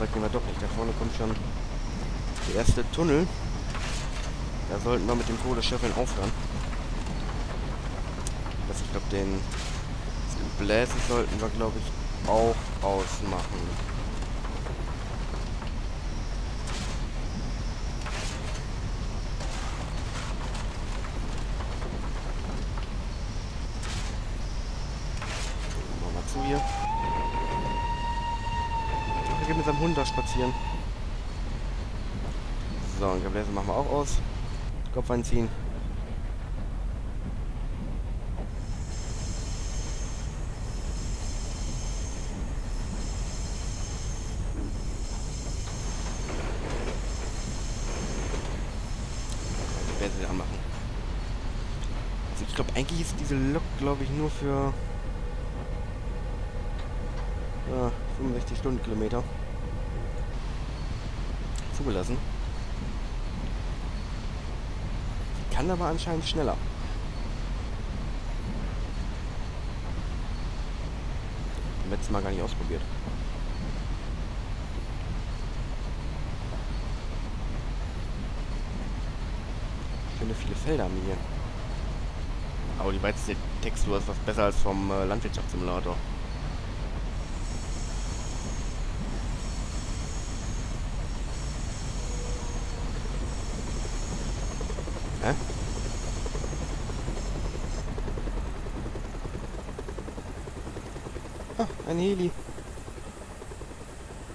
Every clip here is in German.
weit gehen wir doch nicht. Da vorne kommt schon der erste Tunnel. Da sollten wir mit dem Kohleschöffeln aufhören. Das, ich glaube, den Gebläse sollten wir, glaube ich, auch ausmachen. Machen wir mal zu hier. Wir gehen mit seinem Hund da spazieren. So, und Gebläse machen wir auch aus. Kopf einziehen. Gebläse anmachen. Also ich glaube, eigentlich ist diese Lok, glaube ich, nur für ja, 65 Stundenkilometer zugelassen. Die kann aber anscheinend schneller. Beim letzten Mal gar nicht ausprobiert. Schöne viele Felder haben wir hier. Aber die weiteste Textur ist was besser als vom äh, Landwirtschaftssimulator. Ein Heli.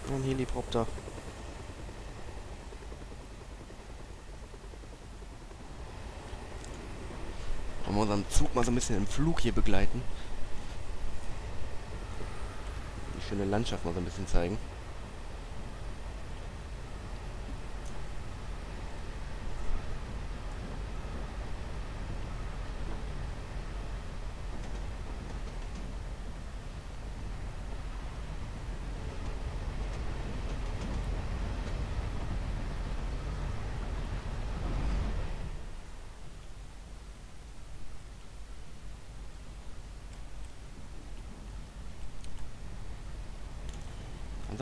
Ein Helikopter. Wollen wir unseren Zug mal so ein bisschen im Flug hier begleiten? Die schöne Landschaft mal so ein bisschen zeigen.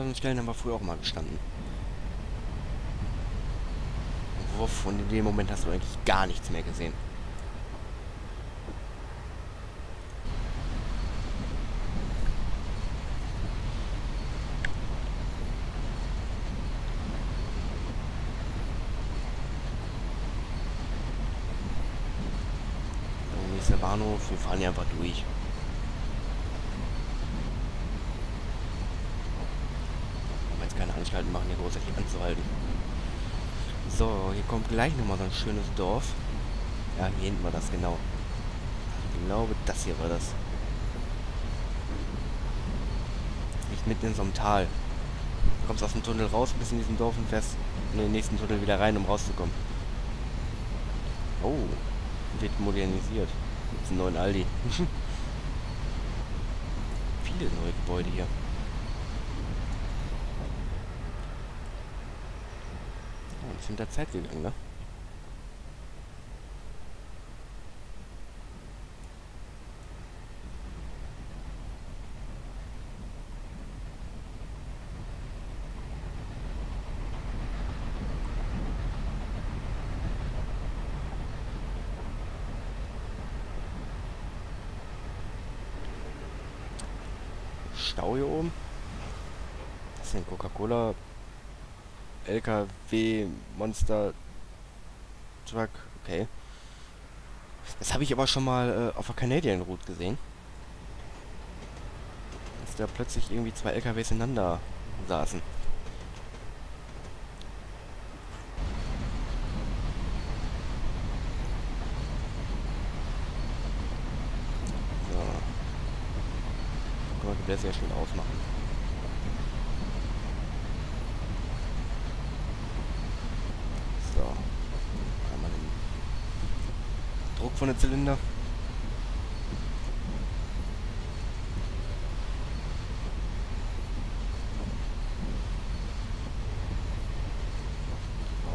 An solchen Stellen haben wir früher auch mal gestanden. Wuff, und in dem Moment hast du eigentlich gar nichts mehr gesehen. Bahnhof, wir fahren hier einfach durch. Wollen wir jetzt keine Anstalten machen, hier großartig anzuhalten. So, hier kommt gleich nochmal so ein schönes Dorf. Ja, hier hinten war das genau. Ich glaube, das hier war das. Nicht mitten in so einem Tal. Du kommst aus dem Tunnel raus, bis in diesem Dorf und fährst in den nächsten Tunnel wieder rein, um rauszukommen. Oh, wird modernisiert. Mit einem neuen Aldi. Viele neue Gebäude hier. Der Zeit gegangen, ne? Stau hier oben. Das ist ein Coca-Cola LKW Monster Truck. Okay. Das habe ich aber schon mal äh, auf der Canadian Route gesehen. Dass da plötzlich irgendwie zwei LKWs ineinander saßen. So. Kann man die Bläser ja schön ausmachen. So. Einmal den Druck von der Zylinder.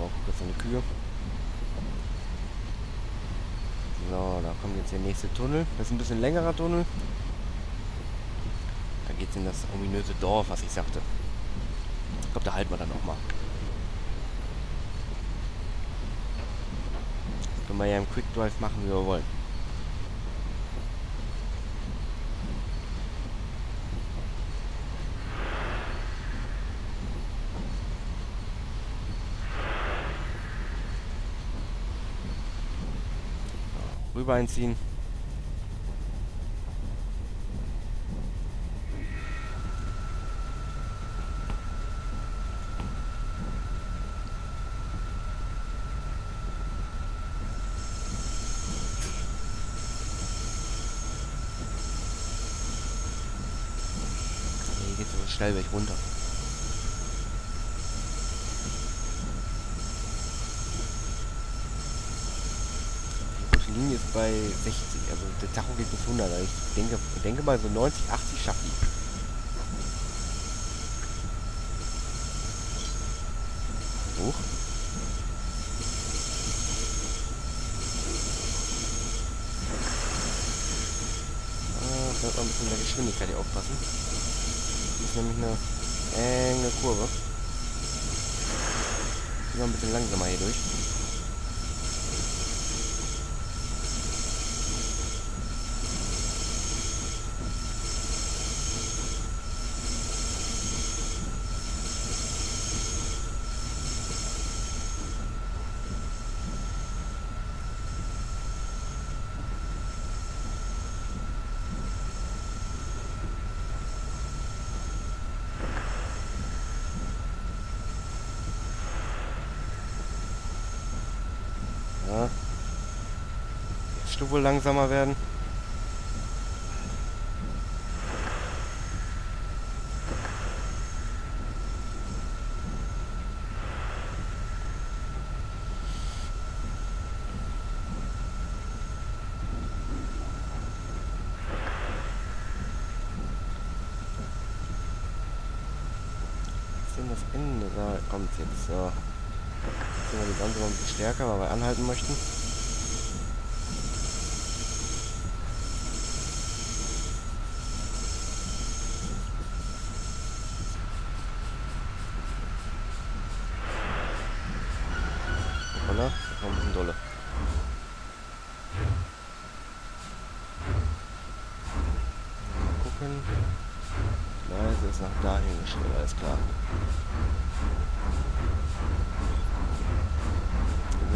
Auch kurz eine Kühe. So, da kommt jetzt der nächste Tunnel. Das ist ein bisschen längerer Tunnel. Da geht's in das ominöse Dorf, was ich sagte. glaube, da halten wir dann auch mal. Können wir ja im Quick Drive machen, wie wir wollen. Rüber einziehen. Schnell weg runter. Die Linie ist bei 60, also der Tacho geht bis 100. Also ich denke, ich denke mal so 90, 80 schafft die. Hoch. Ah, muss man ein bisschen mit der Geschwindigkeit hier aufpassen ist nämlich eine enge Kurve. Wir ein bisschen langsamer hier durch. Du wohl langsamer werden. das Ende da kommt jetzt so. Jetzt sind wir die ganze mal ein bisschen stärker, weil wir anhalten möchten.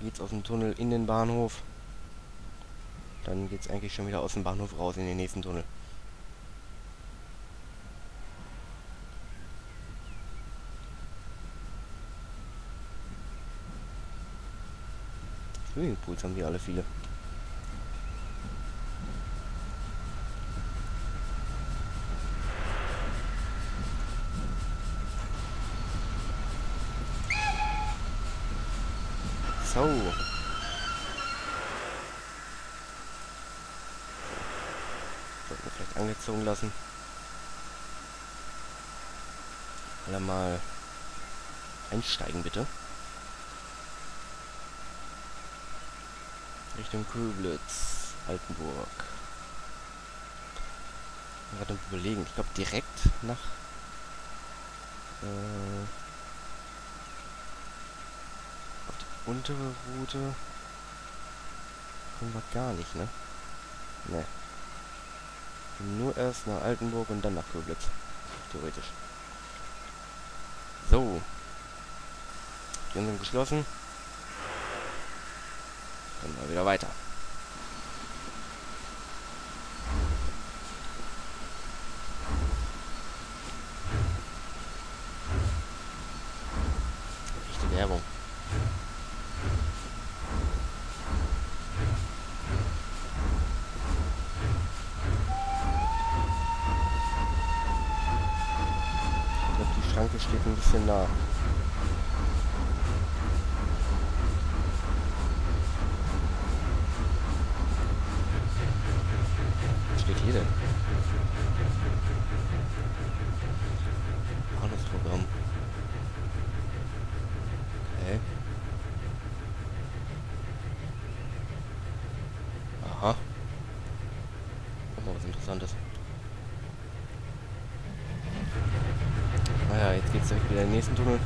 Geht's aus dem Tunnel in den Bahnhof. Dann geht's eigentlich schon wieder aus dem Bahnhof raus in den nächsten Tunnel. Swimmingpools haben die alle viele. So. Sollten wir vielleicht angezogen lassen. Alle mal einsteigen, bitte. Richtung Köblitz, Altenburg. Gerade überlegen. Ich glaube direkt nach äh, untere Route kommen wir gar nicht, ne? Ne. Nur erst nach Altenburg und dann nach Köblitz. Theoretisch. So. Die sind geschlossen. Dann mal wieder weiter. Echte Werbung. Steht ein bisschen nah. Steht hier denn? Programm. Okay. Aha. Mal was Interessantes. Naja, jetzt geht's direkt wieder in den nächsten Tunnel.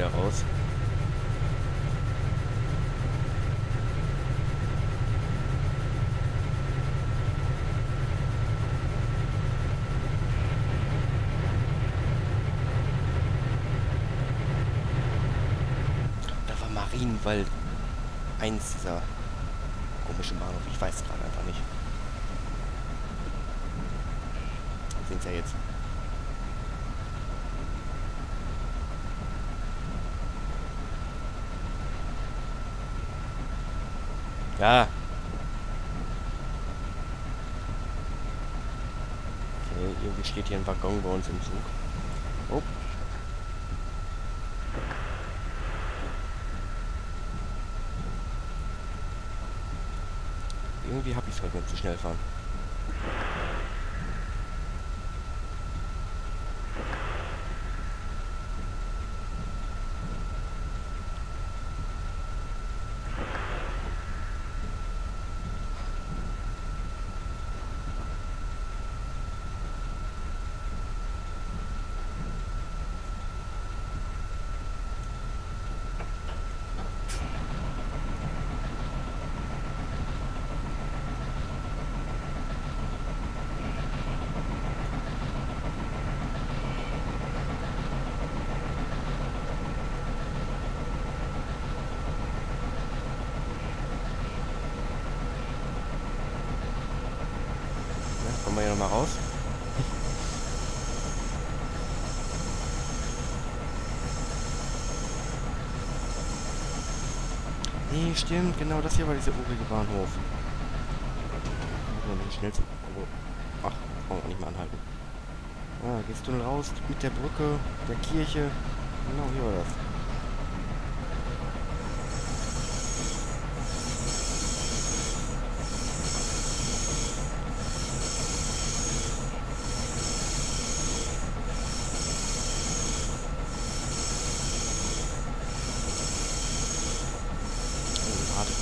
wieder raus. Da war Marienwald eins dieser komischen Bahnhof. Ich weiß gerade einfach nicht. Sehen Sie ja jetzt. Ja. Okay, irgendwie steht hier ein Waggon bei uns im Zug. Oh. Irgendwie hab ich es zu schnell fahren. Nochmal raus. Nee, stimmt, genau das hier war dieser urige Bahnhof. Schnell zu. Oh, ach, brauchen wir nicht mehr anhalten. Ah, gehst du raus mit der Brücke, der Kirche. Genau, hier war das.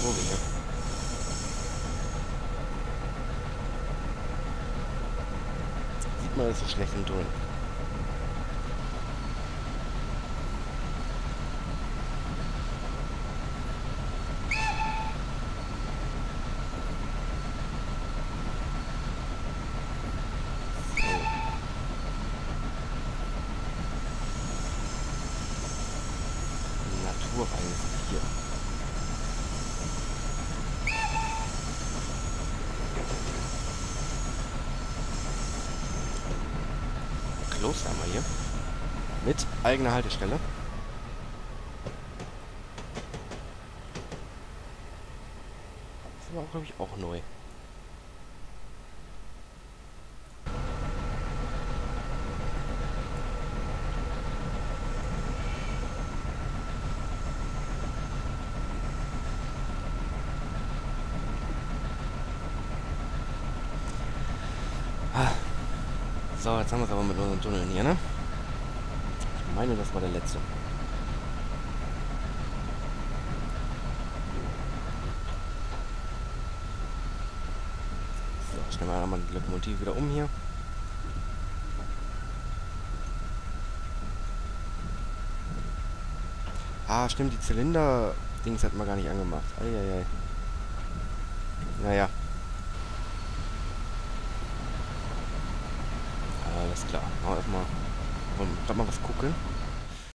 Kurve hier. Sieht man so schlecht im Tunnel. Hier. Kloster haben wir hier. Mit eigener Haltestelle. Das war, glaube ich, auch neu. So, jetzt haben wir es aber mit unseren Tunneln hier, ne? Meine, das war der letzte. So, stellen wir einmal die Lokomotive wieder um hier. Ah, stimmt, die Zylinder-Dings hat man gar nicht angemacht. Eieiei. Naja. Alles klar. Machen wir erstmal. Wir mal was gucken?